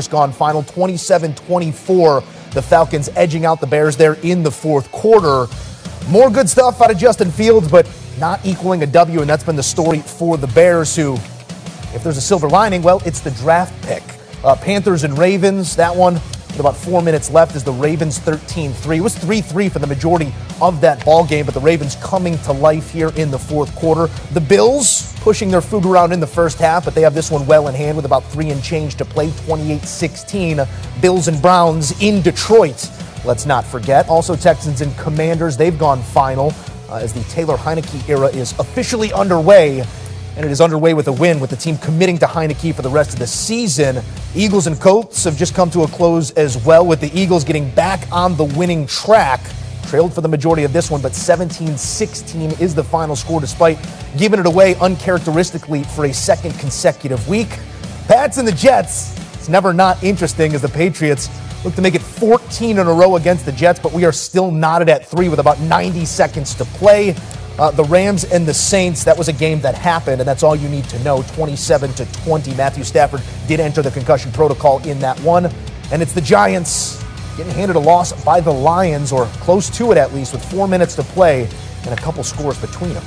just gone final 27 24. The Falcons edging out the Bears there in the fourth quarter. More good stuff out of Justin Fields, but not equaling a W, and that's been the story for the Bears, who, if there's a silver lining, well, it's the draft pick. Uh, Panthers and Ravens, that one with about four minutes left is the Ravens 13-3. It was 3-3 for the majority of that ball game, but the Ravens coming to life here in the fourth quarter. The Bills pushing their food around in the first half, but they have this one well in hand with about three and change to play, 28-16. Bills and Browns in Detroit. Let's not forget. Also, Texans and Commanders, they've gone final uh, as the Taylor Heinicke era is officially underway. And it is underway with a win, with the team committing to Heinicke for the rest of the season. Eagles and Colts have just come to a close as well, with the Eagles getting back on the winning track. Trailed for the majority of this one, but 17 16 is the final score, despite giving it away uncharacteristically for a second consecutive week. Pats and the Jets. It's never not interesting as the Patriots look to make it 14 in a row against the Jets, but we are still knotted at three with about 90 seconds to play. Uh, the Rams and the Saints, that was a game that happened, and that's all you need to know. 27 to 20. Matthew Stafford did enter the concussion protocol in that one. And it's the Giants getting handed a loss by the Lions, or close to it at least, with four minutes to play and a couple scores between them.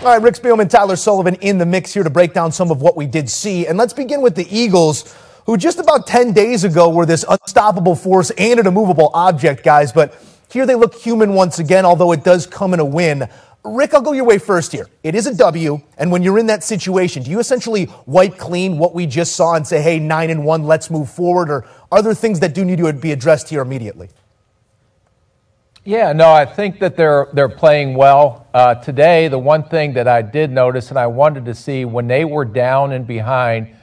All right, Rick Spielman, Tyler Sullivan in the mix here to break down some of what we did see. And let's begin with the Eagles who just about 10 days ago were this unstoppable force and an immovable object, guys. But here they look human once again, although it does come in a win. Rick, I'll go your way first here. It is a W, and when you're in that situation, do you essentially wipe clean what we just saw and say, hey, nine and one, let's move forward? Or are there things that do need to be addressed here immediately? Yeah, no, I think that they're they're playing well uh, today. The one thing that I did notice, and I wanted to see when they were down and behind,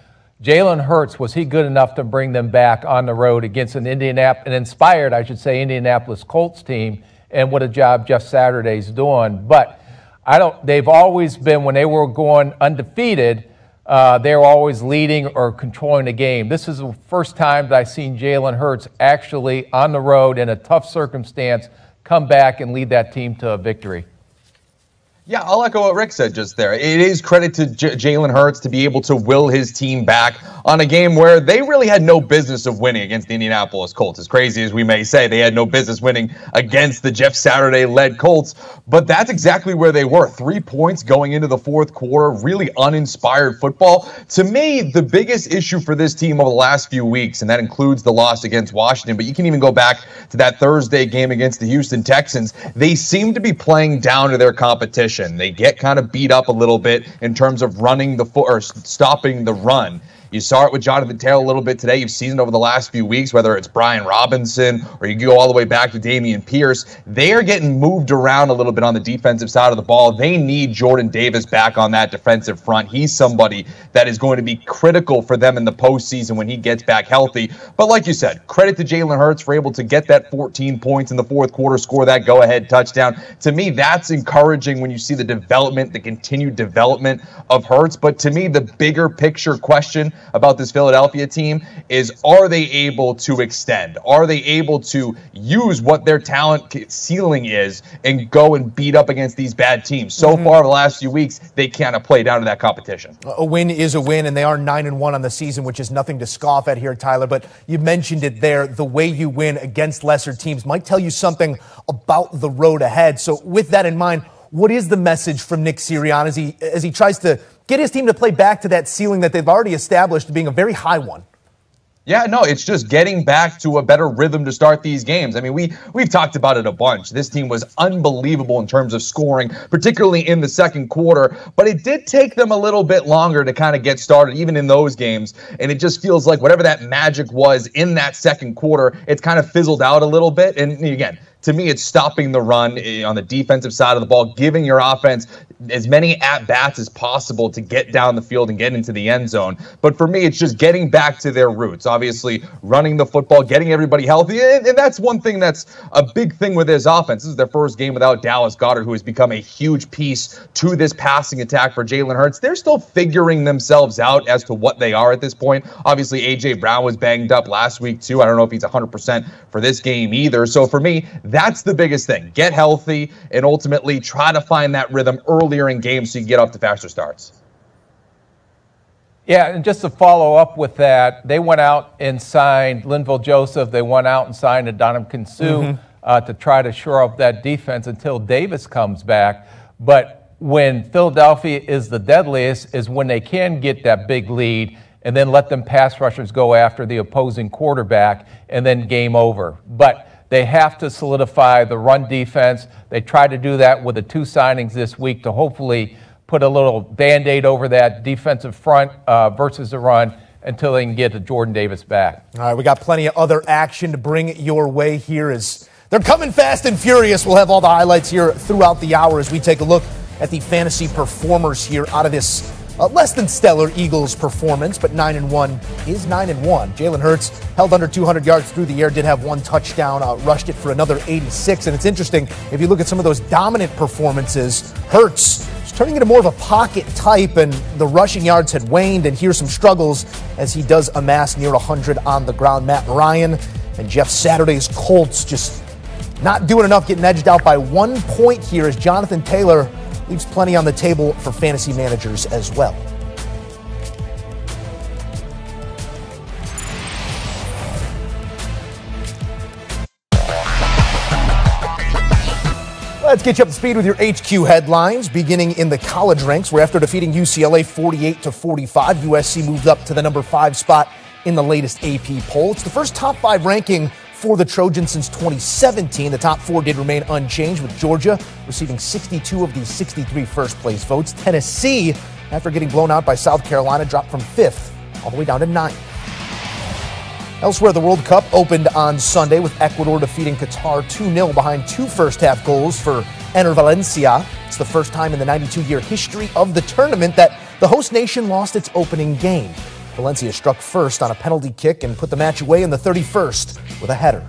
Jalen Hurts, was he good enough to bring them back on the road against an Indianapolis, an inspired, I should say, Indianapolis Colts team? And what a job Jeff Saturday's doing. But I don't. They've always been when they were going undefeated. Uh, they were always leading or controlling the game. This is the first time that I've seen Jalen Hurts actually on the road in a tough circumstance come back and lead that team to a victory. Yeah, I'll echo what Rick said just there. It is credit to J- Jalen Hurts to be able to will his team back on a game where they really had no business of winning against the Indianapolis Colts. As crazy as we may say, they had no business winning against the Jeff Saturday led Colts, but that's exactly where they were. Three points going into the fourth quarter, really uninspired football. To me, the biggest issue for this team over the last few weeks, and that includes the loss against Washington, but you can even go back to that Thursday game against the Houston Texans, they seem to be playing down to their competition position. They get kind of beat up a little bit in terms of running the foot or stopping the run. You saw it with Jonathan Taylor a little bit today. You've seen it over the last few weeks, whether it's Brian Robinson or you go all the way back to Dameon Pierce. They are getting moved around a little bit on the defensive side of the ball. They need Jordan Davis back on that defensive front. He's somebody that is going to be critical for them in the postseason when he gets back healthy. But like you said, credit to Jalen Hurts for able to get that 14 points in the fourth quarter, score that go ahead touchdown. To me, that's encouraging when you see the development, the continued development of Hurts. But to me, the bigger picture question about this Philadelphia team is are they able to extend? Are they able to use what their talent ceiling is and go and beat up against these bad teams? So mm-hmm. far, the last few weeks, they kind of play down to that competition. A win is a win, and they are 9 and 1 on the season, which is nothing to scoff at here, Tyler. But you mentioned it there. The way you win against lesser teams might tell you something about the road ahead. So, with that in mind, what is the message from Nick Sirianni as he, as he tries to get his team to play back to that ceiling that they've already established being a very high one. Yeah, no, it's just getting back to a better rhythm to start these games. I mean, we we've talked about it a bunch. This team was unbelievable in terms of scoring, particularly in the second quarter, but it did take them a little bit longer to kind of get started even in those games, and it just feels like whatever that magic was in that second quarter, it's kind of fizzled out a little bit. And again, to me, it's stopping the run eh, on the defensive side of the ball, giving your offense as many at bats as possible to get down the field and get into the end zone. But for me, it's just getting back to their roots. Obviously, running the football, getting everybody healthy. And, and that's one thing that's a big thing with his offense. This is their first game without Dallas Goedert, who has become a huge piece to this passing attack for Jalen Hurts. They're still figuring themselves out as to what they are at this point. Obviously, A.J. Brown was banged up last week, too. I don't know if he's 100% for this game either. So for me, that's the biggest thing. Get healthy and ultimately try to find that rhythm early earlier in games so you can get off to faster starts. Yeah, and just to follow up with that, they went out and signed Linval Joseph. They went out and signed Ndamukong Suh mm-hmm. uh, to try to shore up that defense until Davis comes back. But when Philadelphia is the deadliest is when they can get that big lead and then let them pass rushers go after the opposing quarterback and then game over. But they have to solidify the run defense. They tried to do that with the two signings this week to hopefully put a little band aid over that defensive front uh, versus the run until they can get Jordan Davis back. All right, we got plenty of other action to bring your way here as they're coming fast and furious. We'll have all the highlights here throughout the hour as we take a look at the fantasy performers here out of this uh, less than stellar Eagles performance, but 9 and 1 is 9 and 1. Jalen Hurts held under 200 yards through the air, did have one touchdown, uh, rushed it for another 86. And it's interesting if you look at some of those dominant performances, Hurts is turning into more of a pocket type, and the rushing yards had waned. And here's some struggles as he does amass near 100 on the ground. Matt Ryan and Jeff Saturday's Colts just not doing enough, getting edged out by one point here as Jonathan Taylor leaves plenty on the table for fantasy managers as well. Let's get you up to speed with your HQ headlines, beginning in the college ranks, where after defeating UCLA 48 to 45, USC moved up to the number five spot in the latest AP poll. It's the first top five ranking for the Trojans since 2017. The top four did remain unchanged, with Georgia receiving 62 of the 63 first place votes. Tennessee, after getting blown out by South Carolina, dropped from fifth all the way down to ninth. Elsewhere, the World Cup opened on Sunday with Ecuador defeating Qatar 2 0 behind two first half goals for Enner Valencia. It's the first time in the 92 year history of the tournament that the host nation lost its opening game. Valencia struck first on a penalty kick and put the match away in the 31st with a header.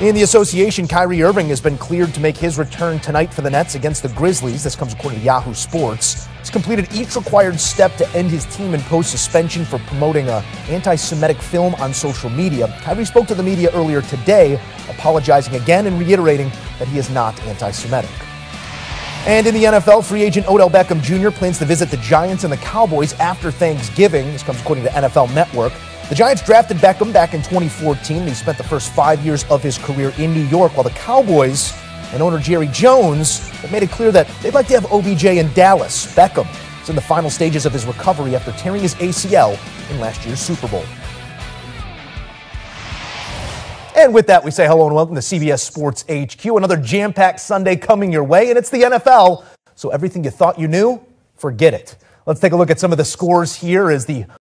In the association, Kyrie Irving has been cleared to make his return tonight for the Nets against the Grizzlies. This comes according to Yahoo Sports. He's completed each required step to end his team imposed suspension for promoting an anti Semitic film on social media. Kyrie spoke to the media earlier today, apologizing again and reiterating that he is not anti Semitic. And in the NFL, free agent Odell Beckham Jr. plans to visit the Giants and the Cowboys after Thanksgiving. This comes according to NFL Network. The Giants drafted Beckham back in 2014. He spent the first five years of his career in New York, while the Cowboys and owner Jerry Jones have made it clear that they'd like to have OBJ in Dallas. Beckham is in the final stages of his recovery after tearing his ACL in last year's Super Bowl. And with that, we say hello and welcome to CBS Sports HQ. Another jam packed Sunday coming your way, and it's the NFL. So everything you thought you knew, forget it. Let's take a look at some of the scores here as the